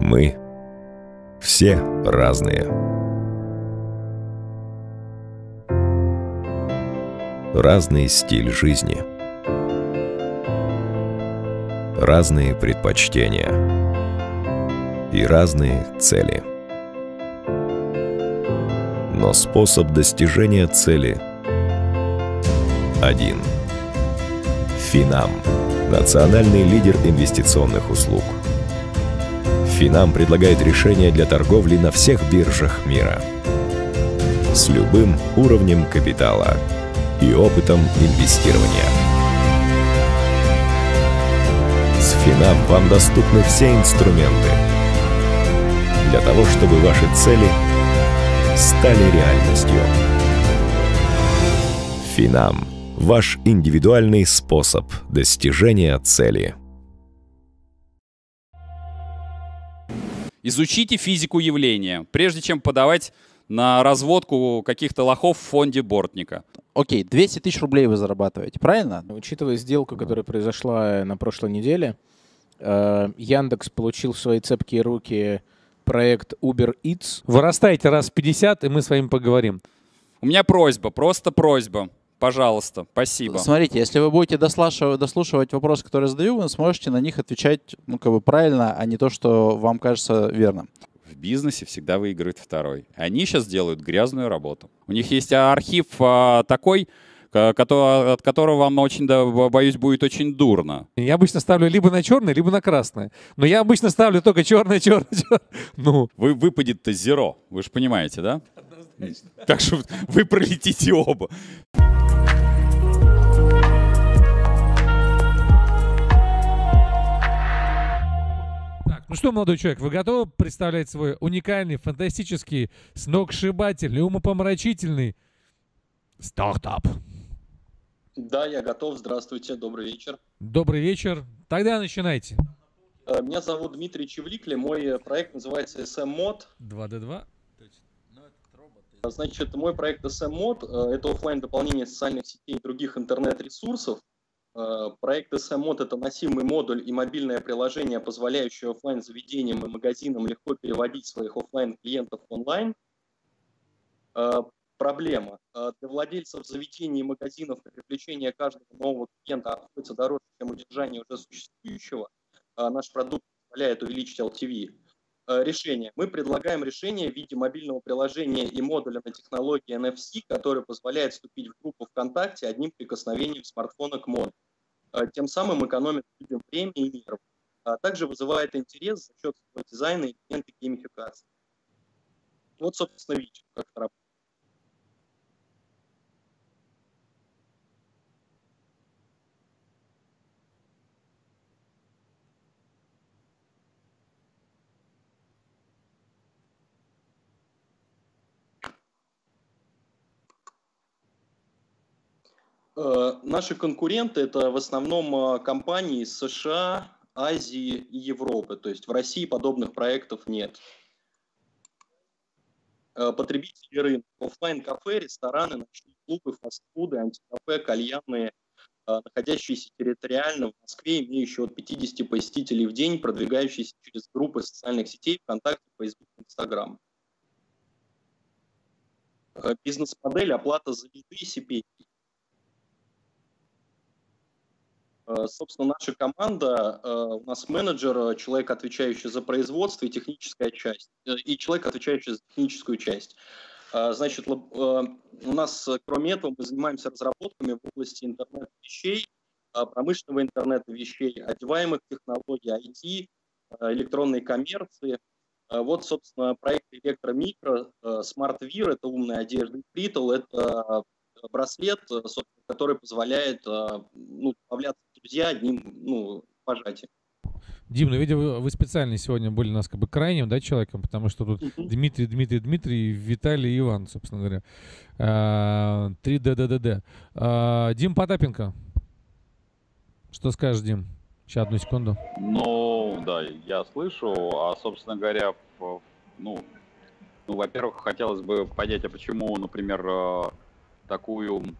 Мы все разные. Разный стиль жизни. Разные предпочтения. И разные цели. Но способ достижения цели один. Финам. Национальный лидер инвестиционных услуг. Финам предлагает решения для торговли на всех биржах мира. С любым уровнем капитала и опытом инвестирования. С Финам вам доступны все инструменты для того, чтобы ваши цели стали реальностью. Финам – ваш индивидуальный способ достижения цели. Изучите физику явления, прежде чем подавать на разводку каких-то лохов в фонде Бортника. Окей, 200 тысяч рублей вы зарабатываете, правильно? Учитывая сделку, которая произошла на прошлой неделе, э, Яндекс получил в свои цепкие руки проект Uber Eats. Вырастайте раз в 50, и мы с вами поговорим. У меня просьба, просто просьба. Пожалуйста, спасибо. Смотрите, если вы будете дослушивать, дослушивать вопросы, которые задаю, вы сможете на них отвечать ну, как бы правильно, а не то, что вам кажется верным. В бизнесе всегда выигрывает второй. Они сейчас делают грязную работу. У них есть архив а, такой, от которого вам очень, да, боюсь, будет очень дурно. Я обычно ставлю либо на черное, либо на красное. Но я обычно ставлю только черное, черное, черное. Ну. Вы выпадет-то зеро, вы же понимаете, да? Однозначно. Так что вы пролетите оба. Ну что, молодой человек, вы готовы представлять свой уникальный, фантастический, сногсшибательный, умопомрачительный стартап? Да, я готов. Здравствуйте, добрый вечер. Добрый вечер. Тогда начинайте. Э, меня зовут Дмитрий Чевликли, мой проект называется SM-мод. 2D2. Значит, мой проект SM-мод – это офлайн дополнение социальных сетей и других интернет-ресурсов. Э, проект SM-мод – это носимый модуль и мобильное приложение, позволяющее офлайн заведениям и магазинам легко переводить своих офлайн клиентов в онлайн. Э, проблема. Э, для владельцев заведений и магазинов привлечение каждого нового клиента обходится дороже, чем удержание уже существующего. Наш продукт позволяет увеличить LTV. Решение. Мы предлагаем решение в виде мобильного приложения и модуля на технологии NFC, который позволяет вступить в группу ВКонтакте одним прикосновением смартфона к модулю. А, тем самым экономит людям время и нервы. А также вызывает интерес за счет своего дизайна и элементы геймификации. Вот, собственно, видео, как это работает. Наши конкуренты это в основном э, компании из США, Азии и Европы. То есть в России подобных проектов нет. Э, потребители рынка. Оффлайн-кафе, рестораны, ночные клубы, фастфуды, антикафе, кальянные, находящиеся территориально в Москве, имеющие от 50 посетителей в день, продвигающиеся через группы социальных сетей ВКонтакте, Facebook, Instagram. Бизнес-модель оплата за лиды и CPA. Э, собственно, наша команда, э, у нас менеджер, э, человек, отвечающий за производство и техническая часть, и человек, отвечающий за техническую часть. Значит, у нас, кроме этого, мы занимаемся разработками в области интернет-вещей, промышленного интернета вещей, одеваемых технологий, IT, электронной коммерции. Вот, собственно, проект Электромикро, Smart Wear, это умная одежда, Frital, это браслет, который позволяет ну, добавляться друзья одним ну, пожатием. Дим, ну, видимо, вы специально сегодня были у нас как бы крайним, да, человеком, потому что тут uh-huh. Дмитрий, Дмитрий, Дмитрий, Виталий и Иван, собственно говоря. А, 3DDDD. А, Дим Потапенко. Что скажешь, Дим? Сейчас, одну секунду. Ну, да, я слышу, а, собственно говоря, ну, ну во-первых, хотелось бы понять, а почему, например, э, такую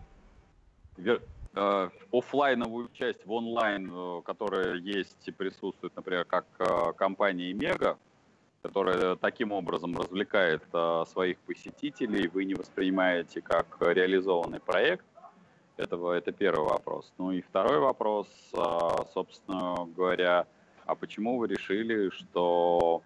офлайновую часть в онлайн, э, которая есть и присутствует, например, как э, компания Мега, которая таким образом развлекает своих посетителей, вы не воспринимаете как реализованный проект, этого, это первый вопрос. Ну и второй вопрос, собственно говоря, а почему вы решили, что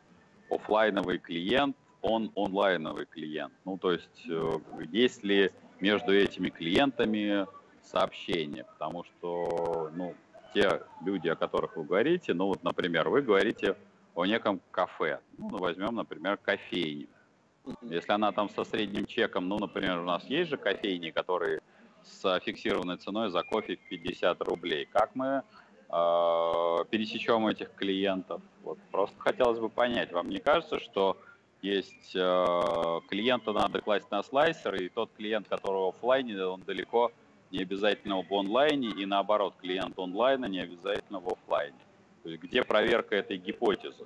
офлайновый клиент, он онлайновый клиент? Ну, то есть, э, есть ли между этими клиентами сообщение? Потому что, ну, те люди, о которых вы говорите, ну, вот, например, вы говорите о неком кафе. Ну, возьмем, например, кофейню. Если она там со средним чеком, ну, например, у нас есть же кофейни, которые с фиксированной ценой за кофе в 50 рублей. Как мы э, пересечем этих клиентов? Вот просто хотелось бы понять, вам не кажется, что есть э, клиента надо класть на слайсер, и тот клиент, который в офлайне, он далеко не обязательно в онлайне, и наоборот, клиент онлайна не обязательно в офлайне. То есть где проверка этой гипотезы?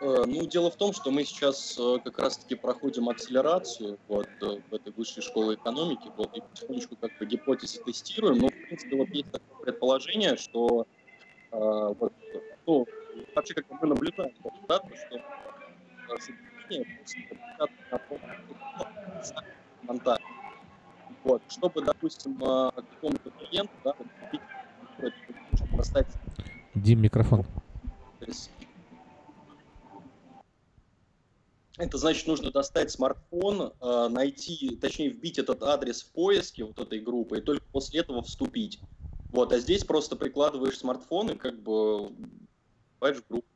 Э, ну, дело в том, что мы сейчас э, как раз-таки проходим акселерацию вот, э, в этой высшей школе экономики, вот, и потихонечку как бы гипотезы тестируем. Но, в принципе, вот есть такое предположение, что вот, ну, вообще как мы наблюдаем, да, то, что заведение монтаж. Вот, чтобы, допустим, какому-то клиенту, да, вот, купить, поставить... Дим, микрофон. То есть, Это значит, нужно достать смартфон, э, найти, точнее, вбить этот адрес в поиске вот этой группы, и только после этого вступить. Вот, а здесь просто прикладываешь смартфон и как бы вступаешь в группу.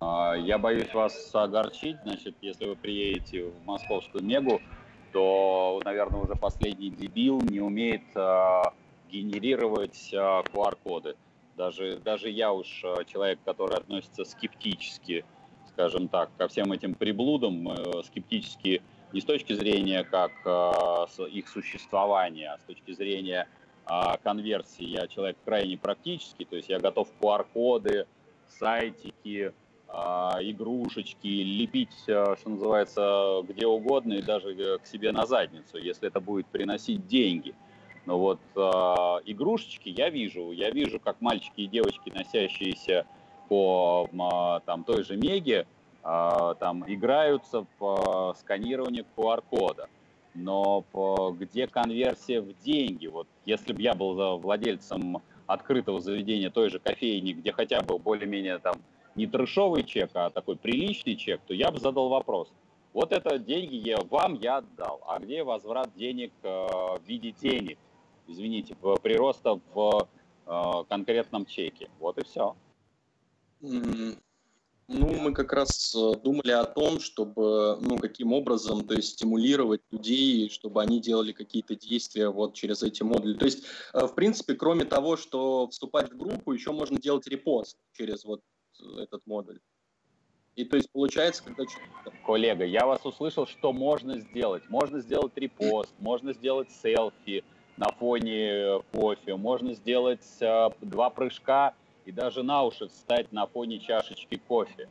А, я боюсь вас огорчить, значит, если вы приедете в московскую Мегу, то, наверное, уже последний дебил не умеет а, генерировать QR-коды. Даже, даже я уж человек, который относится скептически скажем так, ко всем этим приблудам э, скептически не с точки зрения как э, их существования, а с точки зрения а, конверсии. Я человек крайне практический, то есть я готов QR-коды, сайтики, игрушечки лепить, э, что называется, где угодно и даже к себе на задницу, если это будет приносить деньги. Но вот игрушечки я вижу, я вижу, как мальчики и девочки, носящиеся по там, той же Меге а, там, играются по сканированию QR-кода. Но по, где конверсия в деньги? Вот если бы я был владельцем открытого заведения той же кофейни, где хотя бы более-менее там не трешовый чек, а такой приличный чек, то я бы задал вопрос. Вот это деньги я, вам я отдал, а где возврат денег э, в виде денег? Извините, в, прироста в э, конкретном чеке. Вот и все. Ну, мы как раз э, думали о том, чтобы, ну, каким образом, то есть стимулировать людей, чтобы они делали какие-то действия вот через эти модули. То есть, э, в принципе, кроме того, что вступать в группу, еще можно делать репост через вот этот модуль. И то есть получается, когда... Коллега, я вас услышал, что можно сделать. Можно сделать репост, можно сделать селфи на фоне э, кофе, можно сделать э, два прыжка и даже на уши встать на фоне чашечки кофе.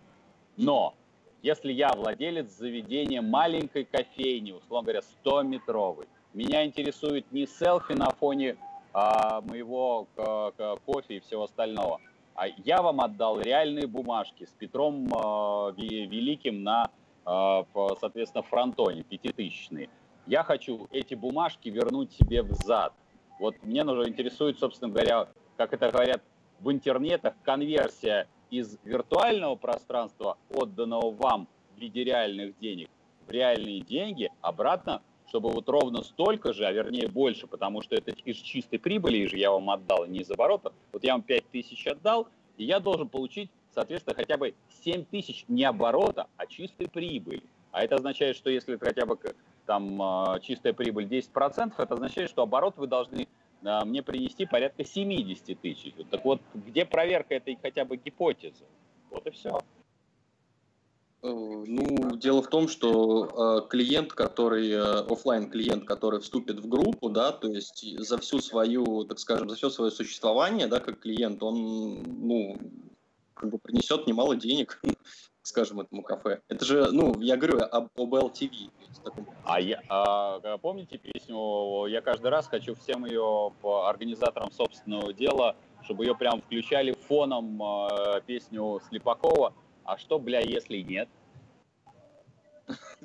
Но если я владелец заведения маленькой кофейни, условно говоря, 100-метровой, меня интересует не селфи на фоне а, моего к, кофе и всего остального, а я вам отдал реальные бумажки с Петром а, Великим на, а, соответственно, фронтоне, пятитысячные. Я хочу эти бумажки вернуть себе взад. Вот мне нужно интересует, собственно говоря, как это говорят в интернетах конверсия из виртуального пространства, отданного вам в виде реальных денег, в реальные деньги, обратно, чтобы вот ровно столько же, а вернее больше, потому что это из чистой прибыли же я вам отдал, не из оборота. Вот я вам 5 тысяч отдал, и я должен получить, соответственно, хотя бы 7 тысяч не оборота, а чистой прибыли. А это означает, что если хотя бы там а, чистая прибыль 10%, это означает, что оборот вы должны мне принести порядка 70 тысяч. Так вот, где проверка этой хотя бы гипотезы? Вот и все. Э, ну, дело в том, что э, клиент, который, э, офлайн клиент, который вступит в группу, да, то есть за всю свою, так скажем, за все свое существование, да, как клиент, он, ну, как бы принесет немало денег скажем, этому кафе. Это же, ну, я говорю об, об LTV. А, я, а помните песню «Я каждый раз хочу всем ее по организаторам собственного дела, чтобы ее прям включали фоном э, песню Слепакова «А что, бля, если нет?»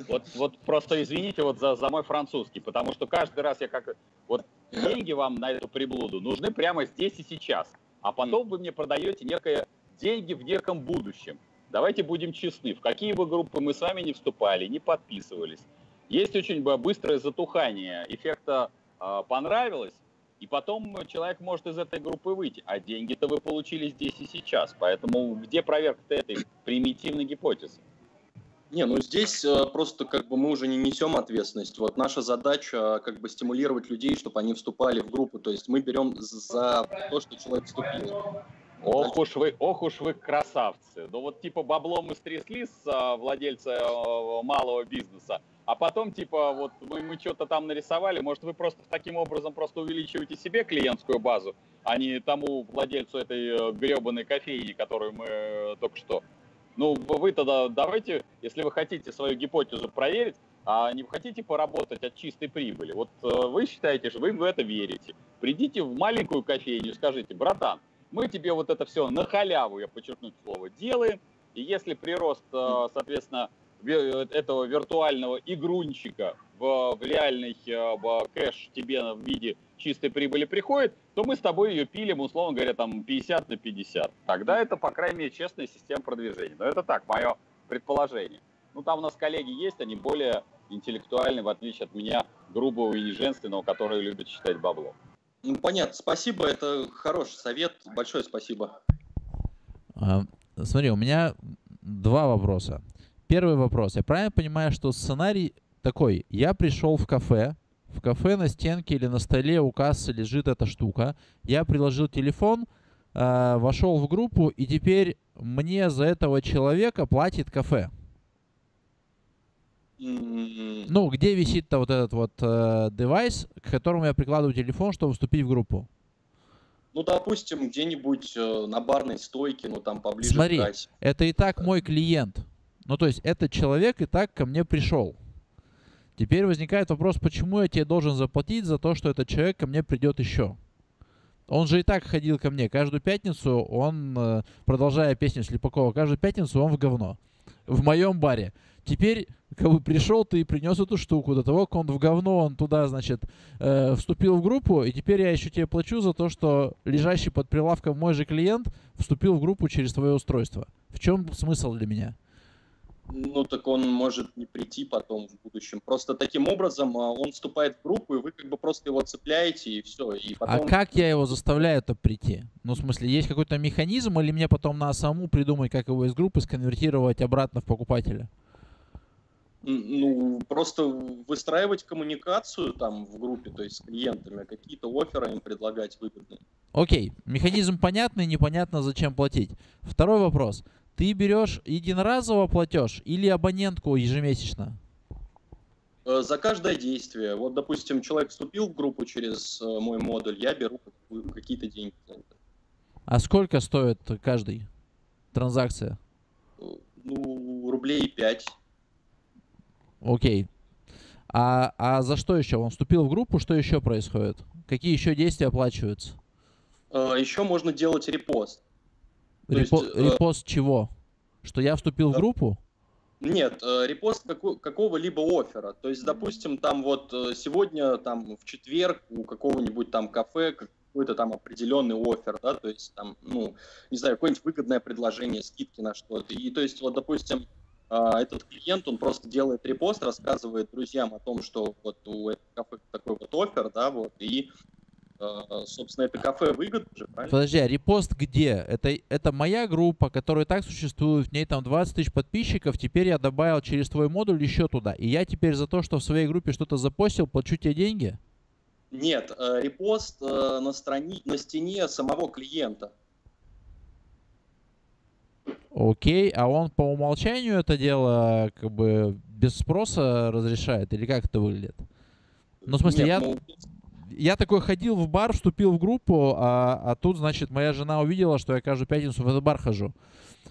Вот, вот просто извините вот за, за мой французский, потому что каждый раз я как... Вот деньги вам на эту приблуду нужны прямо здесь и сейчас, а потом вы мне продаете некое деньги в неком будущем. Давайте будем честны, в какие бы группы мы с вами не вступали, не подписывались. Есть очень быстрое затухание эффекта э, «понравилось», и потом человек может из этой группы выйти. А деньги-то вы получили здесь и сейчас. Поэтому где проверка этой примитивной гипотезы? Не, ну здесь э, просто как бы мы уже не несем ответственность. Вот наша задача как бы стимулировать людей, чтобы они вступали в группу. То есть мы берем за то, что человек вступил. Ох уж вы, ох уж вы красавцы. Ну вот типа баблом мы стрясли с владельца а, малого бизнеса, а потом типа вот мы, мы что-то там нарисовали, может вы просто таким образом просто увеличиваете себе клиентскую базу, а не тому владельцу этой э, гребаной кофейни, которую мы э, только что ну, вы тогда давайте, если вы хотите свою гипотезу проверить, а не хотите поработать от чистой прибыли. Вот э, вы считаете, что вы в это верите. Придите в маленькую кофейню скажите, братан, мы тебе вот это все на халяву, я подчеркну слово, делаем. И если прирост, э, соответственно, этого виртуального игрунчика в, в реальный э, в кэш тебе в виде чистой прибыли приходит, то мы с тобой ее пилим, условно говоря, там 50 на 50. Тогда это, по крайней мере, честная система продвижения. Но это так, мое предположение. Ну, там у нас коллеги есть, они более интеллектуальны, в отличие от меня, грубого и неженственного, который любит считать бабло. Ну, понятно, спасибо, это хороший совет, большое спасибо. А, смотри, у меня два вопроса. Первый вопрос. Я правильно понимаю, что сценарий такой. Я пришел в кафе, в кафе на стенке или на столе у кассы лежит эта штука. Я приложил телефон, э, вошел в группу, и теперь мне за этого человека платит кафе. Ну, где висит-то вот этот вот э, девайс, к которому я прикладываю телефон, чтобы вступить в группу? Ну, допустим, где-нибудь э, на барной стойке, ну там поближе Смотри, к кассе. это и так мой клиент. Ну, то есть этот человек и так ко мне пришел. Теперь возникает вопрос, почему я тебе должен заплатить за то, что этот человек ко мне придет еще? Он же и так ходил ко мне. Каждую пятницу он, э, продолжая песню Слепакова, каждую пятницу он в говно. В моем баре. Теперь, как бы пришел ты и принес эту штуку. До того, как он в говно, он туда, значит, э, вступил в группу. И теперь я еще тебе плачу за то, что лежащий под прилавком мой же клиент вступил в группу через твое устройство. В чем смысл для меня? ну так он может не прийти потом в будущем. Просто таким образом а, он вступает в группу, и вы как бы просто его цепляете, и все. И а потом... А как я его заставляю это прийти? Ну, в смысле, есть какой-то механизм, или мне потом надо саму придумать, как его из группы сконвертировать обратно в покупателя? Ну, просто выстраивать коммуникацию там в группе, то есть с клиентами, какие-то оферы им предлагать выгодные. Окей, механизм понятный, непонятно зачем платить. Второй вопрос. Ты берешь единоразово платеж или абонентку ежемесячно? Э, за каждое действие. Вот, допустим, человек вступил в группу через э, мой модуль, я беру какие-то деньги. А сколько стоит каждый транзакция? Э, ну, рублей 5. Окей. А, а за что еще? Он вступил в группу, что еще происходит? Какие еще действия оплачиваются? Еще можно делать репост. Репо- есть, э, репост чего? Что я вступил в группу? Нет, э, репост какого-либо оффера. То есть, допустим, там вот э, сегодня, там в четверг у какого-нибудь там кафе какой-то там определенный офер, да, то есть там, ну, не знаю, какое-нибудь выгодное предложение, скидки на что-то. И то есть, вот, допустим, этот клиент, он просто делает репост, рассказывает друзьям о том, что вот у этого кафе такой вот офер, да, вот, и Э, собственно, это кафе выгодно же, правильно? Подожди, а репост где? Это, это моя группа, которая так существует, в ней там 20 тысяч подписчиков, теперь я добавил через твой модуль еще туда. И я теперь за то, что в своей группе что-то запостил, плачу тебе деньги? Нет, э, репост э, на, страни... на стене самого клиента. Окей, а он по умолчанию это дело как бы без спроса разрешает? Или как это выглядит? Ну, в смысле, Нет, я... Ну, я такой ходил в бар, вступил в группу, а, а тут, значит, моя жена увидела, что я каждую пятницу в этот бар хожу.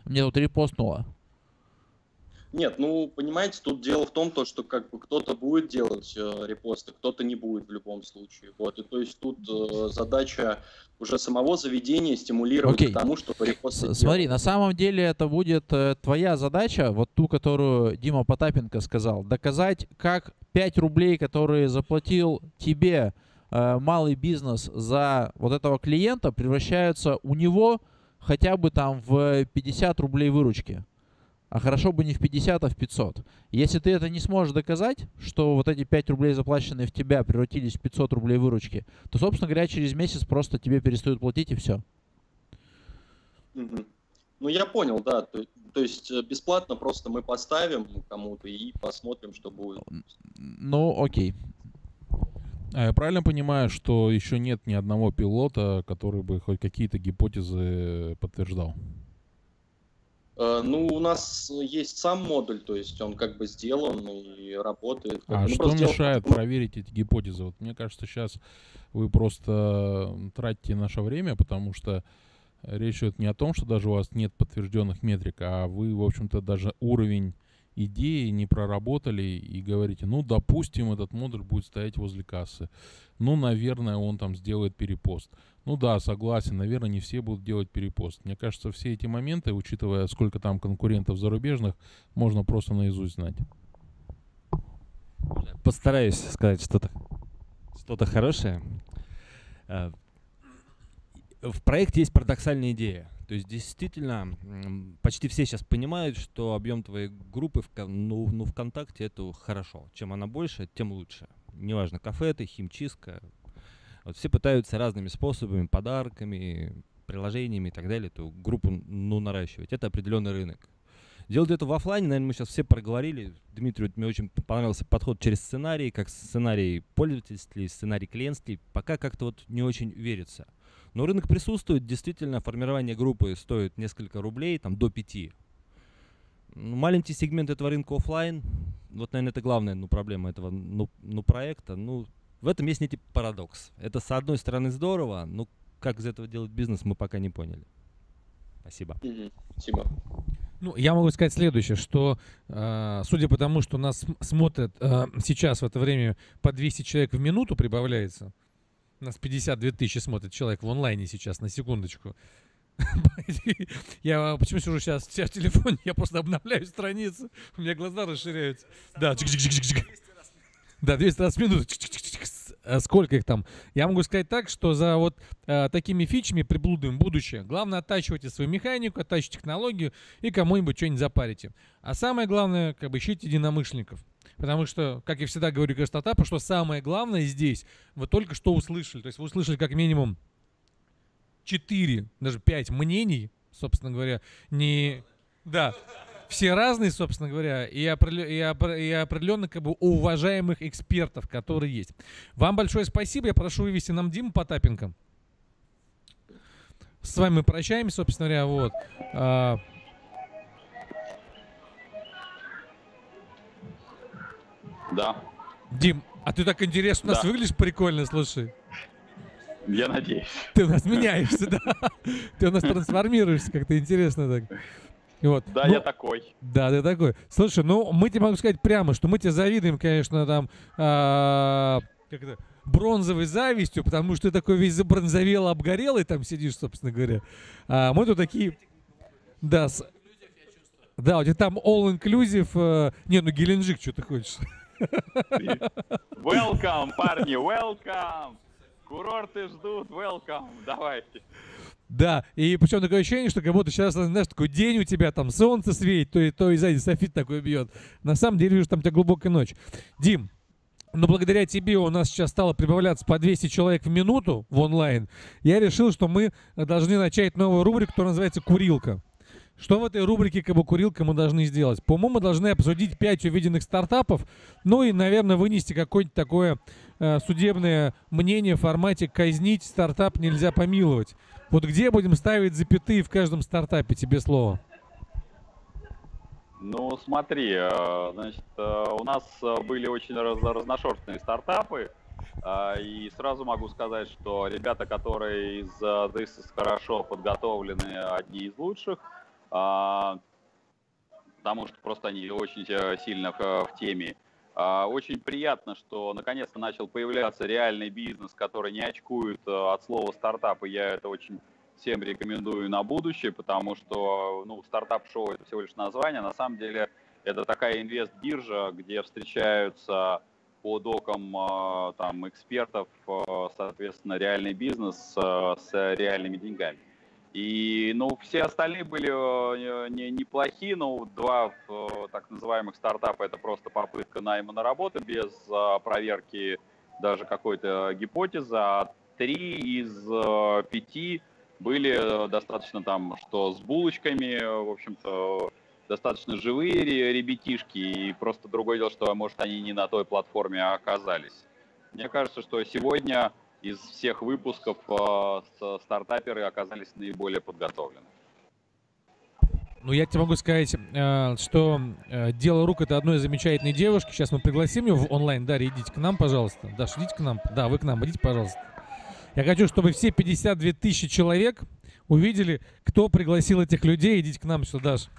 Мне тут репостнула. Нет, ну, понимаете, тут дело в том, то, что как бы кто-то будет делать э, репосты, кто-то не будет в любом случае. Вот, и то есть тут э, задача уже самого заведения стимулировать Окей. к тому, чтобы репосты С- Смотри, делали. на самом деле это будет э, твоя задача, вот ту, которую Дима Потапенко сказал, доказать, как 5 рублей, которые заплатил тебе э, малый бизнес за вот этого клиента, превращаются у него хотя бы там в 50 рублей выручки. А хорошо бы не в 50, а в 500. Если ты это не сможешь доказать, что вот эти 5 рублей, заплаченные в тебя, превратились в 500 рублей выручки, то, собственно говоря, через месяц просто тебе перестают платить и все. Ну, я понял, да. То, то есть э, бесплатно просто мы поставим кому-то и посмотрим, что будет. Ну, окей. А я правильно понимаю, что еще нет ни одного пилота, который бы хоть какие-то гипотезы подтверждал? Э, Ну, у нас есть сам модуль, то есть он как бы сделан и работает. А. Ну, что мешает мы- проверить эти гипотезы? Вот мне кажется, сейчас вы просто тратите наше время, потому что речь идет не о том, что даже у вас нет подтвержденных метрик, а вы, в общем-то, даже уровень идеи не проработали и говорите, ну, допустим, этот модуль будет стоять возле кассы. Ну, наверное, он там сделает перепост. Ну да, согласен, наверное, не все будут делать перепост. Мне кажется, все эти моменты, учитывая, сколько там конкурентов зарубежных, можно просто наизусть знать. Постараюсь сказать что-то что хорошее. Э, В проекте есть парадоксальная идея. То есть действительно почти все сейчас понимают, что объем твоей группы в, ну, ну, ВКонтакте это хорошо. Чем она больше, тем лучше. Неважно, кафе это, химчистка. Вот все пытаются разными способами, подарками, приложениями и так далее эту группу ну, наращивать. Это определенный рынок. Делать это в оффлайне, наверное, мы сейчас все проговорили. Дмитрию, мне очень понравился подход через сценарий, как сценарий пользовательский, сценарий клиентский. Пока как-то вот не очень верится. Но рынок присутствует, действительно, формирование группы стоит несколько рублей, там до пяти. Ну, Маленький сегмент этого рынка оффлайн, вот, наверное, это главная ну, проблема этого ну, ну, проекта. Ну, в этом есть некий парадокс. Это, с одной стороны, здорово, но как из этого делать бизнес, мы пока не поняли. Спасибо. Спасибо. Ну, я могу сказать следующее, что э, судя по тому, что нас см- смотрят э, сейчас в это время по 200 человек в минуту прибавляется, нас 52 тысячи смотрит человек в онлайне сейчас, на секундочку. Я почему сижу сейчас, в телефоне, я просто обновляю страницу, у меня глаза расширяются. Да, чик-чик-чик-чик. Да, 200 раз в минуту. Чик-чик-чик-чик. С- а Сколько их там? Я могу сказать так, что за вот э, такими фичами приблудным будущее. Главное, оттачивайте свою механику, оттачивайте технологию и кому-нибудь что-нибудь запарите. А самое главное, как бы ищите единомышленников. Потому что, как я всегда говорю как стартапу, что самое главное здесь, вы только что услышали. То есть вы услышали как минимум 4, даже 5 мнений, собственно говоря, не... Да, все разные, собственно говоря, и, и, опр- и определенно как бы уважаемых экспертов, которые есть. Вам большое спасибо. Я прошу вывести нам Диму Потапенко. С вами мы прощаемся, собственно говоря, вот. А, Да, Дим, а ты так интересно у нас выглядишь прикольно, слушай. я надеюсь. Ты у нас меняешься, да? Ты у нас трансформируешься как-то интересно так. Вот. Да, Ну, я такой. Да, ты такой. Слушай, ну мы тебе могу сказать прямо, что мы тебе завидуем, конечно, там а, как это, бронзовой завистью, потому что ты такой весь забронзовел, обгорелый там сидишь, собственно говоря. А мы тут такие... Да, с- да, у тебя там all-inclusive... э, Не, ну Геленджик, что ты хочешь? Welcome, парни, welcome! Курорты ждут, welcome, давайте. Да, и причем такое ощущение, что как будто сейчас, знаешь, такой день у тебя, там солнце светит, то и, то и сзади софит такой бьет. На самом деле, вижу, там у тебя глубокая ночь. Дим, но благодаря тебе у нас сейчас стало прибавляться по 200 человек в минуту в онлайн. Я решил, что мы должны начать новую рубрику, которая называется «Курилка». Что в этой рубрике как бы курилка мы должны сделать? По-моему, мы должны обсудить 5 увиденных стартапов, ну и, наверное, вынести какое-нибудь такое э, судебное мнение в формате «казнить стартап нельзя помиловать». Вот где будем ставить запятые в каждом стартапе? Тебе слово. Ну, смотри, э, значит, э, у нас э, были очень раз- разношерстные стартапы, и сразу могу сказать, что ребята, которые из This is хорошо подготовлены, одни из лучших. А, потому что просто они очень сильно в теме. А, очень приятно, что наконец-то начал появляться реальный бизнес, который не очкует э, от слова стартап, и я это очень всем рекомендую на будущее, потому что ну, стартап-шоу это всего лишь название, на самом деле это такая инвест-биржа, где встречаются по докам э, там, экспертов, соответственно, реальный бизнес с реальными деньгами. И, ну, все остальные были э, не, неплохие, но два э, так называемых стартапа это просто попытка найма на работу без э, проверки даже какой-то гипотезы, а три из пяти были достаточно там, что с булочками, в общем-то, достаточно живые ребятишки, и просто другое дело, что, может, они не на той платформе оказались. Мне кажется, что сегодня из всех выпусков э, стартаперы оказались наиболее подготовлены. Ну, я тебе могу сказать, э, что э, дело рук это одной замечательной девушки. Сейчас мы пригласим ее в онлайн. Дарья, идите к нам, пожалуйста. Даш, идите к нам. Да, вы к нам, идите, пожалуйста. Я хочу, чтобы все 52 тысячи человек увидели, кто пригласил этих людей. Идите к нам сюда, Даш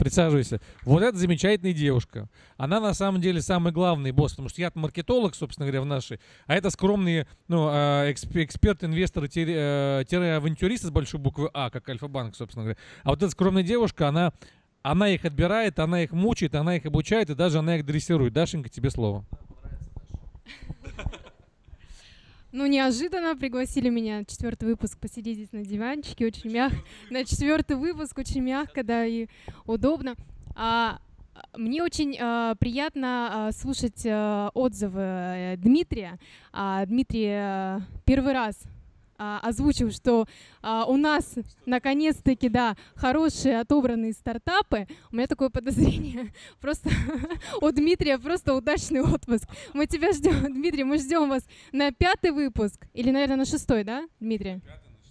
присаживайся. Вот эта замечательная девушка. Она на самом деле самый главный босс, потому что я маркетолог, собственно говоря, в нашей, а это скромные ну, а, эксперт, инвесторы, э, авантюристы с большой буквы А, как Альфа-банк, собственно говоря. А вот эта скромная девушка, она, она их отбирает, она их мучает, она их обучает, и даже она их дрессирует. Дашенька, тебе слово. Ну, неожиданно пригласили меня четвертый выпуск посидеть здесь на диванчике, очень мягко. На четвертый выпуск очень мягко, да, и удобно. А, мне очень а, приятно а, слушать а, отзывы э, Дмитрия. А, Дмитрий а, первый раз а, озвучил, что а, у нас наконец-таки, да, хорошие отобранные стартапы. У меня такое подозрение. Просто у Дмитрия просто удачный отпуск. Мы тебя ждем, Дмитрий, мы ждем вас на пятый выпуск. Или, наверное, на шестой, да, Дмитрий?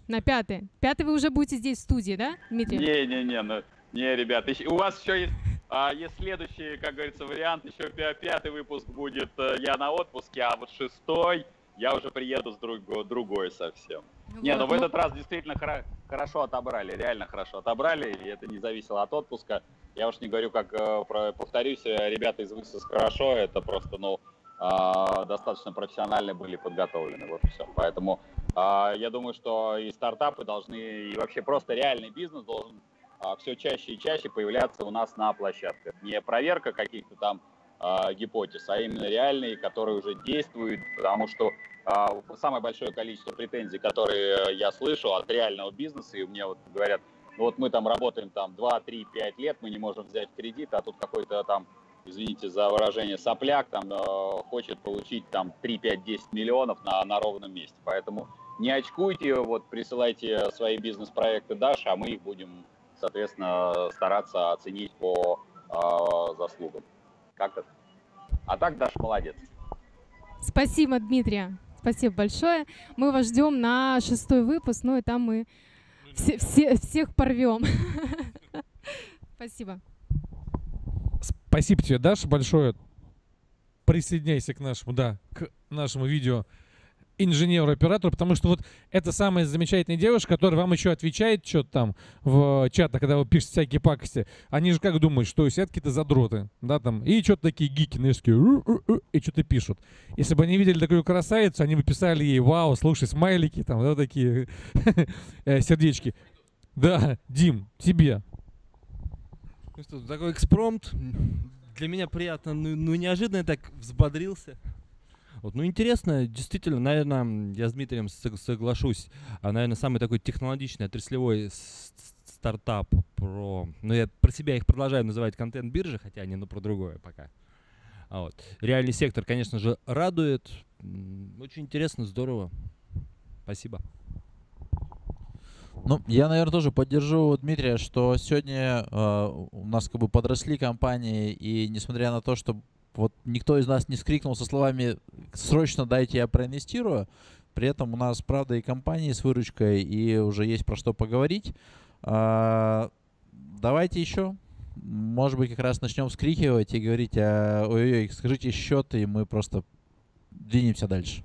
На пятый. Пятый вы уже будете здесь, в студии, да, Дмитрий? Не-не-не, ну, не, ребят, у вас еще есть а есть следующий, как говорится, вариант, еще пятый выпуск будет э, я на отпуске, а вот шестой я уже приеду с друг, другой совсем. Ну, не, ну в этот раз действительно хора- хорошо отобрали, реально хорошо отобрали, и это не зависело от отпуска. Я уж не говорю, как э, про, повторюсь, э, ребята из ВИСа хорошо, это просто, ну, э, достаточно профессионально были подготовлены, вот все. Поэтому э, я думаю, что и стартапы должны, и вообще просто реальный бизнес должен э, все чаще и чаще появляться у нас на площадках. Не проверка каких-то там э, гипотез, а именно реальные, которые уже действуют, потому что а, самое большое количество претензий, которые э, я слышу от реального бизнеса, и мне вот говорят, ну вот мы там работаем там 2, 3, 5 лет, мы не можем взять кредит, а тут какой-то там, извините за выражение, сопляк там э, хочет получить там 3, 5, 10 миллионов на, на ровном месте. Поэтому не очкуйте, вот присылайте свои бизнес-проекты Даше, а мы их будем, соответственно, стараться оценить по э, заслугам. Как это? А так Даша молодец. Спасибо, Дмитрия. Спасибо большое. Мы вас ждем на шестой выпуск, ну и там мы все, все, всех порвем. Спасибо. Спасибо тебе, Даша, большое. Присоединяйся к нашему, да, к нашему видео инженеру-оператору, потому что вот это самая замечательная девушка, которая вам еще отвечает что-то там в чатах, когда вы пишете всякие пакости. Они же как думают, что сидят какие-то задроты, да, там, и что-то такие гики, знаешь, и что-то пишут. Если бы они видели такую красавицу, они бы писали ей, вау, слушай, смайлики, там, да, такие э, сердечки. Да, Дим, тебе. Такой экспромт. Для меня приятно, ну, ну неожиданно так взбодрился. Вот, ну, интересно, действительно, наверное, я с Дмитрием соглашусь, а, наверное, самый такой технологичный, отраслевой стартап про... Ну, я про себя их продолжаю называть контент-биржи, хотя они, ну, про другое пока. А вот. Реальный сектор, конечно же, радует. Очень интересно, здорово. Спасибо. Ну, я, наверное, тоже поддержу Дмитрия, что сегодня э, у нас как бы подросли компании, и несмотря на то, что вот никто из нас не скрикнул со словами «срочно дайте я проинвестирую», при этом у нас, правда, и компании с выручкой, и уже есть про что поговорить. А, давайте еще. Может быть, как раз начнем скрикивать и говорить, а, ой-ой, скажите счет, и мы просто двинемся дальше.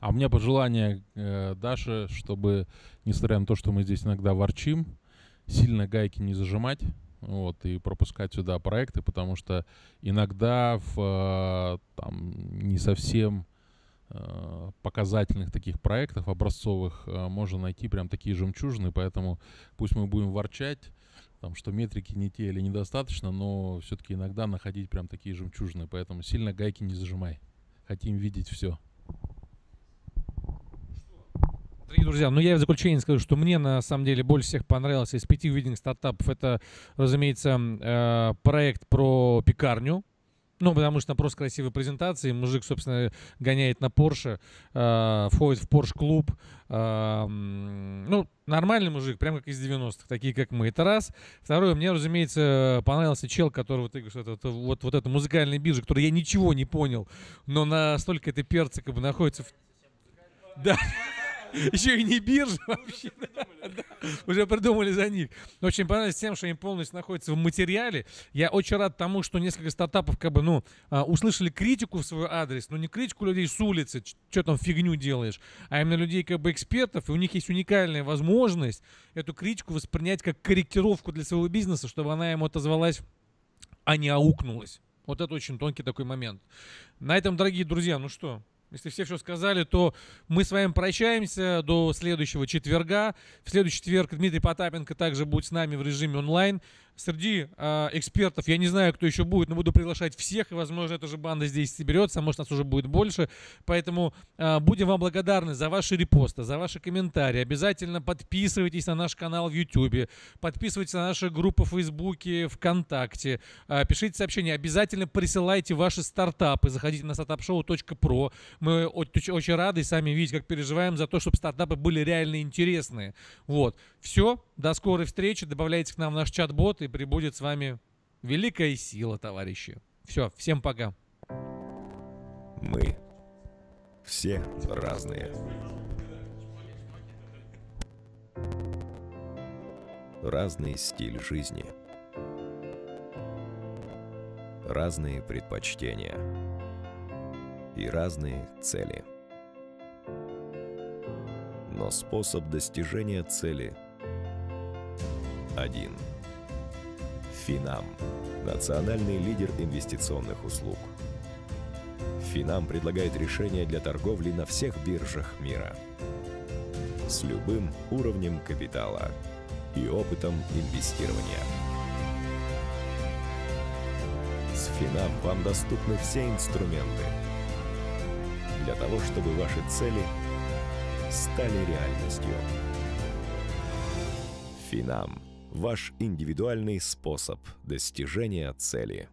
А у меня пожелание э, Даше, чтобы, несмотря на то, что мы здесь иногда ворчим, сильно гайки не зажимать, вот, и пропускать сюда проекты, потому что иногда в э, там, не совсем э, показательных таких проектов, образцовых, э, можно найти прям такие жемчужины, поэтому пусть мы будем ворчать, там, что метрики не те или недостаточно, но все-таки иногда находить прям такие жемчужины, поэтому сильно гайки не зажимай. Хотим видеть все. Дорогие друзья, ну я в заключение скажу, что мне на самом деле больше всех понравился из пяти увиденных стартапов. Это, разумеется, э, проект про пекарню. Ну, потому что просто красивые презентации. Мужик, собственно, гоняет на Porsche, э, входит в Porsche клуб. Э, ну, нормальный мужик, прям как из 90-х, такие как мы. Это раз. Второе, мне, разумеется, понравился чел, который вот, это, вот, вот, эта музыкальная биржа, который я ничего не понял, но настолько это перцы как бы находится в... Да. Еще и не биржа вообще. Уже придумали за них. Очень понравилось тем, что они полностью находятся в материале. Я очень рад тому, что несколько стартапов как бы, ну, а, услышали критику в свой адрес, но не критику людей с улицы, что там фигню делаешь, а именно людей как бы экспертов, и у них есть уникальная возможность эту критику воспринять как корректировку для своего бизнеса, чтобы она ему отозвалась, а не аукнулась. Вот это очень тонкий такой момент. На этом, дорогие друзья, ну что, если все все сказали, то мы с вами прощаемся до следующего четверга. В следующий четверг Дмитрий Потапенко также будет с нами в режиме онлайн среди э, экспертов, я не знаю, кто еще будет, но буду приглашать всех, и, возможно, эта же банда здесь соберется, а может, нас уже будет больше. Поэтому э, будем вам благодарны за ваши репосты, за ваши комментарии. Обязательно подписывайтесь на наш канал в YouTube, подписывайтесь на наши группы в Фейсбуке, ВКонтакте, э, пишите сообщения, обязательно присылайте ваши стартапы, заходите на startupshow.pro. Мы очень, очень рады сами видеть, как переживаем за то, чтобы стартапы были реально интересные. Вот. Все, до скорой встречи, добавляйте к нам в наш чат-бот, и прибудет с вами великая сила, товарищи. Все, всем пока. Мы все разные. Разный стиль жизни. Разные предпочтения. И разные цели. Но способ достижения цели один. Финам. Национальный лидер инвестиционных услуг. Финам предлагает решения для торговли на всех биржах мира. С любым уровнем капитала и опытом инвестирования. С Финам вам доступны все инструменты для того, чтобы ваши цели стали реальностью. Финам – ваш индивидуальный способ достижения цели.